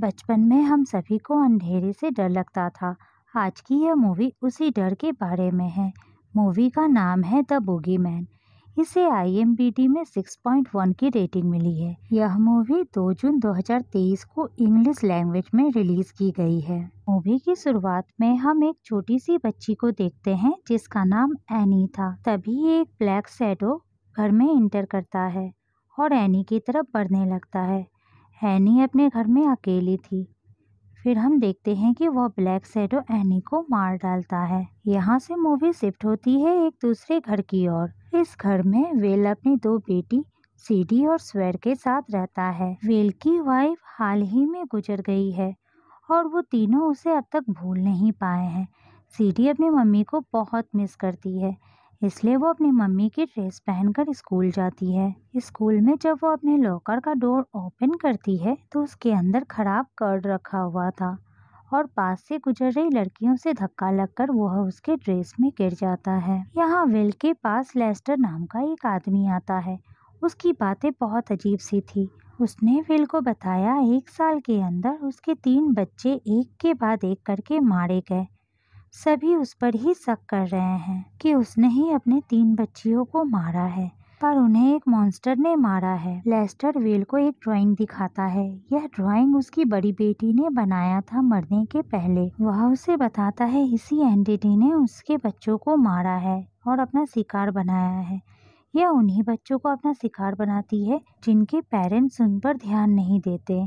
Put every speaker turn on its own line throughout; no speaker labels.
बचपन में हम सभी को अंधेरे से डर लगता था। आज की यह मूवी उसी डर के बारे में है। मूवी का नाम है द बोगी मैन इसे आई में 6.1 की रेटिंग मिली है। यह मूवी 2 जून 2023 को इंग्लिश लैंग्वेज में रिलीज़ की गई है। मूवी की शुरुआत में हम एक छोटी सी बच्ची को देखते हैं, जिसका नाम एनी था। तभी एक ब्लैक सैडो घर में इंटर करता है और एनी की तरफ़ बढ़ने लगता है। एनी अपने घर में अकेली थी। फिर हम देखते हैं कि वह ब्लैक सैडो एनी को मार डालता है। यहाँ से मूवी शिफ्ट होती है एक दूसरे घर की ओर। इस घर में वेल अपनी दो बेटी, सीडी और स्वेर के साथ रहता है। वेल की वाइफ हाल ही में गुजर गई है और वो तीनों उसे अब तक भूल नहीं पाए हैं। सीडी अपनी मम्मी को बहुत मिस करती है। इसलिए वो अपनी मम्मी की ड्रेस पहनकर स्कूल जाती है। स्कूल में जब वो अपने लॉकर का डोर ओपन करती है तो उसके अंदर खराब कर्ड रखा हुआ था और पास से गुजर रही लड़कियों से धक्का लगकर वह उसके ड्रेस में गिर जाता है। यहाँ विल के पास लेस्टर नाम का एक आदमी आता है। उसकी बातें बहुत अजीब सी थी। उसने विल को बताया, एक साल के अंदर उसके तीन बच्चे एक के बाद एक करके मारे गए। सभी उस पर ही शक कर रहे हैं कि उसने ही अपने तीन बच्चियों को मारा है, पर उन्हें एक मॉन्स्टर ने मारा है। लेस्टर वेल को एक ड्राइंग दिखाता है। यह ड्राइंग उसकी बड़ी बेटी ने बनाया था मरने के पहले। वह उसे बताता है, इसी एंटिटी ने उसके बच्चों को मारा है और अपना शिकार बनाया है। यह उन्हीं बच्चों को अपना शिकार बनाती है, जिनके पेरेंट्स उन पर ध्यान नहीं देते।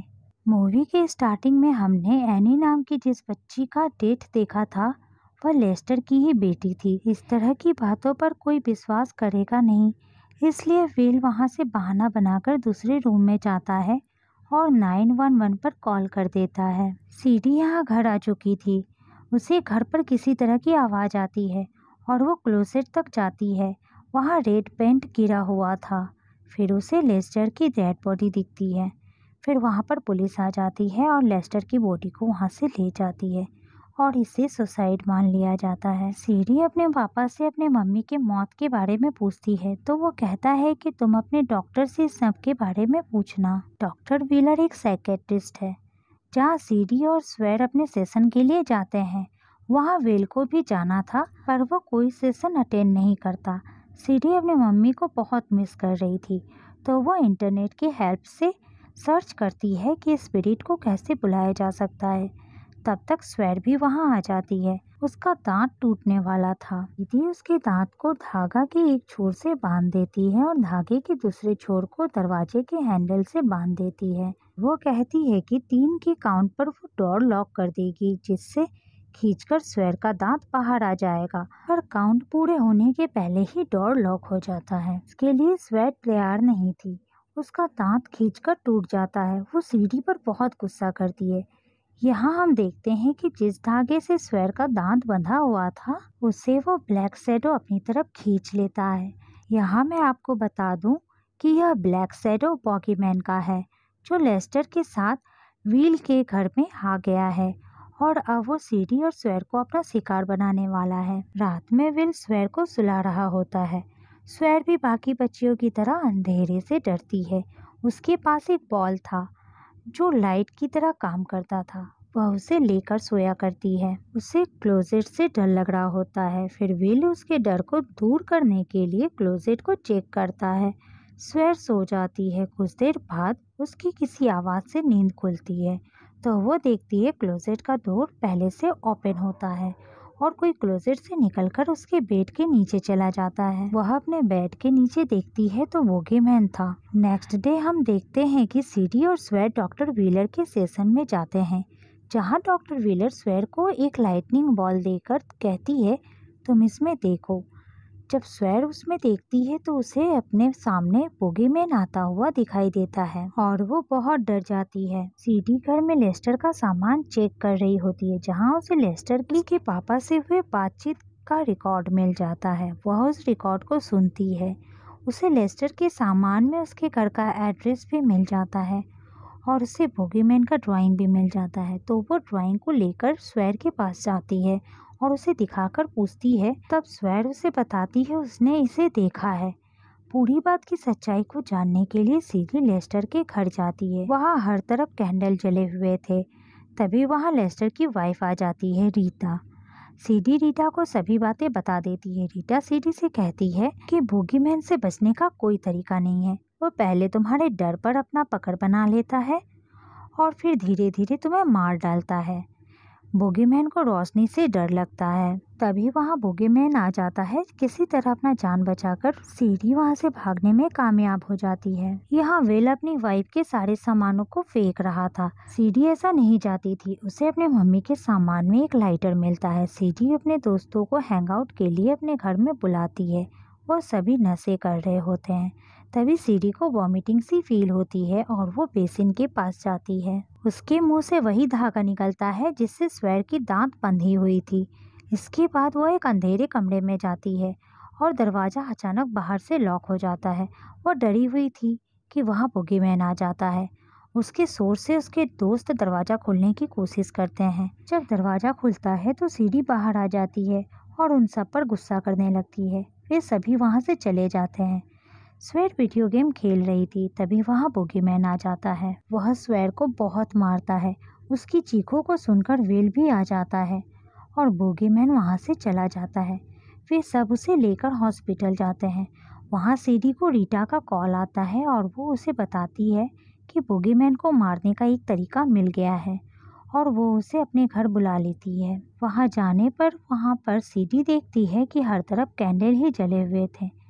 मूवी के स्टार्टिंग में हमने एनी नाम की जिस बच्ची का डेट देखा था वह लेस्टर की ही बेटी थी। इस तरह की बातों पर कोई विश्वास करेगा नहीं। इसलिए वेल वहाँ से बहाना बनाकर दूसरे रूम में जाता है और 911 पर कॉल कर देता है। सीडी यहाँ घर आ चुकी थी। उसे घर पर किसी तरह की आवाज़ आती है और वो क्लोसेट तक जाती है। वहाँ रेड पेंट गिरा हुआ था। फिर उसे लेस्टर की डेड बॉडी दिखती है। फिर वहाँ पर पुलिस आ जाती है और लेस्टर की बॉडी को वहाँ से ले जाती है। और इसे सुसाइड मान लिया जाता है। सीढ़ी अपने पापा से अपने मम्मी के मौत के बारे में पूछती है तो वो कहता है कि तुम अपने डॉक्टर से सब के बारे में पूछना। डॉक्टर व्हीलर एक साइकेट्रिस्ट है, जहाँ सीढ़ी और स्वेर अपने सेशन के लिए जाते हैं। वहाँ वेल को भी जाना था, पर वो कोई सेशन अटेंड नहीं करता। सीढ़ी अपने मम्मी को बहुत मिस कर रही थी तो वो इंटरनेट की हेल्प से सर्च करती है कि स्पिरिट को कैसे बुलाया जा सकता है। तब तक स्वेर भी वहाँ आ जाती है। उसका दांत टूटने वाला था। दीदी उसके दांत को धागा के एक छोर से बाँध देती है और धागे के दूसरे छोर को दरवाजे के हैंडल से बाँध देती है, वो कहती है कि तीन के काउंट पर वो डोर लॉक कर देगी, जिससे खींचकर स्वेर का दांत बाहर आ जाएगा। पर काउंट पूरे होने के पहले ही डोर लॉक हो जाता है। इसके लिए स्वेर तैयार नहीं थी। उसका दांत खींचकर टूट जाता है। वो सीढ़ी पर बहुत गुस्सा करती है। यहाँ हम देखते हैं कि जिस धागे से स्वेर का दांत बंधा हुआ था, उसे वो ब्लैक सैडो अपनी तरफ़ खींच लेता है। यहाँ मैं आपको बता दूँ कि यह ब्लैक सैडो बॉगीमैन का है, जो लेस्टर के साथ व्हील के घर में आ गया है और अब वो सीढ़ी और स्वेर को अपना शिकार बनाने वाला है। रात में विल स्वेर को सुला रहा होता है। स्वेर भी बाकी बच्चियों की तरह अंधेरे से डरती है। उसके पास एक बॉल था जो लाइट की तरह काम करता था, वह उसे लेकर सोया करती है। उसे क्लोजेट से डर लग रहा होता है। फिर विल उसके डर को दूर करने के लिए क्लोजेट को चेक करता है। स्वेर सो जाती है। कुछ देर बाद उसकी किसी आवाज़ से नींद खुलती है तो वो देखती है क्लोजेट का डोर पहले से ओपन होता है। और कोई क्लोजेट से निकलकर उसके बेड के नीचे चला जाता है। वह अपने बेड के नीचे देखती है तो वो मैन था। नेक्स्ट डे हम देखते हैं कि सीडी और स्वेर डॉक्टर व्हीलर के सेशन में जाते हैं, जहाँ डॉक्टर व्हीलर स्वेर को एक लाइटनिंग बॉल देकर कहती है, तुम इसमें देखो। जब स्वेर उसमें देखती है तो उसे अपने सामने बोगीमैन आता हुआ दिखाई देता है और वो बहुत डर जाती है। सीडी घर में लेस्टर का सामान चेक कर रही होती है, जहाँ उसे लेस्टर की के पापा से हुए बातचीत का रिकॉर्ड मिल जाता है। वह उस रिकॉर्ड को सुनती है। उसे लेस्टर के सामान में उसके घर का एड्रेस भी मिल जाता है और उसे बोगीमैन का ड्राइंग भी मिल जाता है। तो वो ड्राइंग को लेकर स्वैर के पास जाती है और उसे दिखाकर पूछती है, तब स्वैर उसे बताती है, उसने इसे देखा है। पूरी बात की सच्चाई को जानने के लिए सीधी लेस्टर के घर जाती है। वहाँ हर तरफ़ कैंडल जले हुए थे। तभी वहाँ लेस्टर की वाइफ आ जाती है, रीता। सीडी रीटा को सभी बातें बता देती है। रीटा सीडी से कहती है कि बोगीमैन से बचने का कोई तरीका नहीं है। वो पहले तुम्हारे डर पर अपना पकड़ बना लेता है और फिर धीरे धीरे तुम्हें मार डालता है। बोगीमैन को रोशनी से डर लगता है। तभी वहाँ बोगीमैन आ जाता है, किसी तरह अपना जान बचाकर सीढ़ी वहाँ से भागने में कामयाब हो जाती है। यहाँ वेल अपनी वाइफ के सारे सामानों को फेंक रहा था। सीढ़ी ऐसा नहीं जाती थी, उसे अपने मम्मी के सामान में एक लाइटर मिलता है। सीढ़ी अपने दोस्तों को हैंगआउट के लिए अपने घर में बुलाती है। वो सभी नशे कर रहे होते हैं। तभी सीढ़ी को वॉमिटिंग सी फील होती है और वो बेसिन के पास जाती है। उसके मुँह से वही धागा निकलता है जिससे स्वेर की दांत बंधी हुई थी। इसके बाद वो एक अंधेरे कमरे में जाती है और दरवाज़ा अचानक बाहर से लॉक हो जाता है। वो डरी हुई थी कि वहाँ मैन आ जाता है। उसके शोर से उसके दोस्त दरवाज़ा खोलने की कोशिश करते हैं। जब दरवाज़ा खुलता है तो सीढ़ी बाहर आ जाती है और उन सब पर गुस्सा करने लगती है। वे सभी वहाँ से चले जाते हैं। स्वेर वीडियो गेम खेल रही थी, तभी वहाँ बोगीमैन आ जाता है। वह स्वेर को बहुत मारता है। उसकी चीखों को सुनकर वेल भी आ जाता है और बोगीमैन वहाँ से चला जाता है। वे सब उसे लेकर हॉस्पिटल जाते हैं। वहाँ सीडी को रीटा का कॉल आता है और वो उसे बताती है कि बोगीमैन को मारने का एक तरीका मिल गया है और वो उसे अपने घर बुला लेती है। वहाँ जाने पर वहाँ पर सीडी देखती है कि हर तरफ़ कैंडल ही जले हुए थे।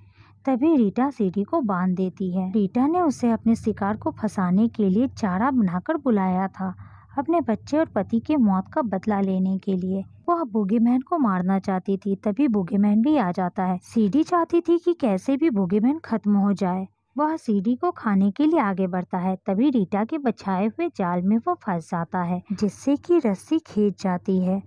तभी रीटा सीढ़ी को बाँध देती है। रीटा ने उसे अपने शिकार को फंसाने के लिए चारा बनाकर बुलाया था, अपने बच्चे और पति के मौत का बदला लेने के लिए। वह बोगीमैन को मारना चाहती थी, तभी बोगीमैन भी आ जाता है। सीढ़ी चाहती थी कि कैसे भी बोगीमैन खत्म हो जाए। वह सीढ़ी को खाने के लिए आगे बढ़ता है, तभी रीटा के बछाए हुए जाल में वो फंस जाता है, जिससे कि रस्सी खींच जाती है।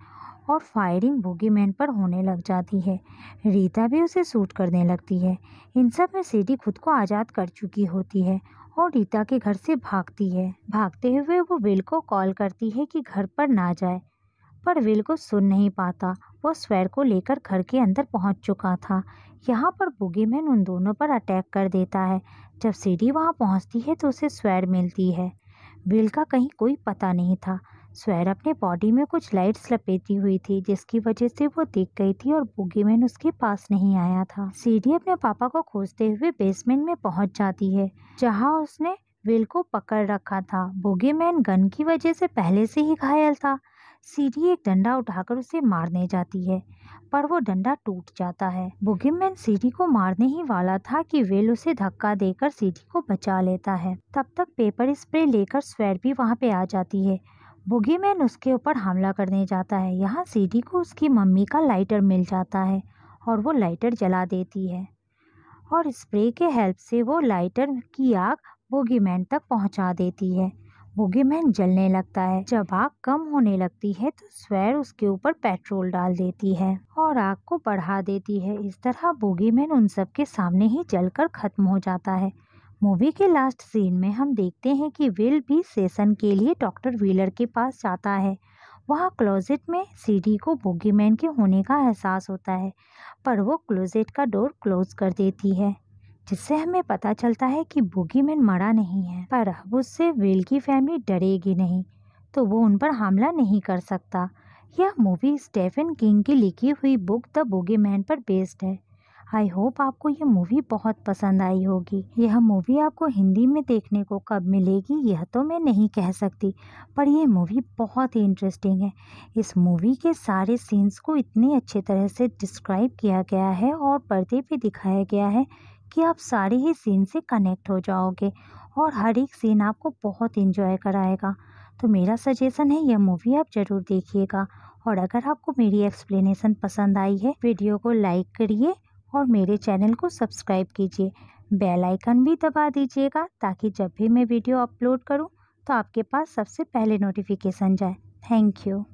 और फायरिंग बोगीमैन पर होने लग जाती है। रीता भी उसे सूट करने लगती है। इन सब में सीडी खुद को आज़ाद कर चुकी होती है और रीता के घर से भागती है। भागते हुए वो विल को कॉल करती है कि घर पर ना जाए, पर विल को सुन नहीं पाता। वो स्वेर को लेकर घर के अंदर पहुँच चुका था। यहाँ पर बोगीमैन उन दोनों पर अटैक कर देता है। जब सीढ़ी वहाँ पहुँचती है तो उसे स्वेर मिलती है। विल का कहीं कोई पता नहीं था। स्वैर अपने बॉडी में कुछ लाइट्स लपेटी हुई थी, जिसकी वजह से वो दिख गई थी और बोगीमैन उसके पास नहीं आया था। सीढ़ी अपने पापा को खोजते हुए बेसमेंट में पहुँच जाती है, जहाँ उसने विल को पकड़ रखा था। बोगीमैन गन की वजह से पहले से ही घायल था। सीढ़ी एक डंडा उठाकर उसे मारने जाती है, पर वो डंडा टूट जाता है। बोगीमैन सीढ़ी को मारने ही वाला था कि वेल उसे धक्का देकर सीढ़ी को बचा लेता है। तब तक पेपर स्प्रे लेकर स्वेर भी वहाँ पे आ जाती है। बुगीमैन उसके ऊपर हमला करने जाता है। यहाँ सीडी को उसकी मम्मी का लाइटर मिल जाता है और वो लाइटर जला देती है और स्प्रे के हेल्प से वो लाइटर की आग बोगीमैन तक पहुँचा देती है। बोगीमैन जलने लगता है। जब आग कम होने लगती है तो स्वैर उसके ऊपर पेट्रोल डाल देती है और आग को बढ़ा देती है। इस तरह बोगीमैन उन सब के सामने ही जलकर खत्म हो जाता है। मूवी के लास्ट सीन में हम देखते हैं कि विल भी सेशन के लिए डॉक्टर व्हीलर के पास जाता है। वहाँ क्लोजेट में सीढ़ी को बोगीमैन के होने का एहसास होता है, पर वो क्लोजेट का डोर क्लोज कर देती है, जिससे हमें पता चलता है कि बोगीमैन मरा नहीं है। पर अब उससे विल की फैमिली डरेगी नहीं तो वो उन पर हमला नहीं कर सकता। यह मूवी स्टेफन किंग की लिखी हुई बुक द बोगीमैन पर बेस्ड है। आई होप आपको ये मूवी बहुत पसंद आई होगी। यह मूवी आपको हिंदी में देखने को कब मिलेगी, यह तो मैं नहीं कह सकती, पर यह मूवी बहुत ही इंटरेस्टिंग है। इस मूवी के सारे सीन्स को इतने अच्छे तरह से डिस्क्राइब किया गया है और पर्दे पे दिखाया गया है कि आप सारे ही सीन से कनेक्ट हो जाओगे और हर एक सीन आपको बहुत इंजॉय कराएगा। तो मेरा सजेशन है, यह मूवी आप ज़रूर देखिएगा और अगर आपको मेरी एक्सप्लेनेशन पसंद आई है वीडियो को लाइक करिए और मेरे चैनल को सब्सक्राइब कीजिए। बेल आइकन भी दबा दीजिएगा ताकि जब भी मैं वीडियो अपलोड करूँ तो आपके पास सबसे पहले नोटिफिकेशन जाए। Thank you.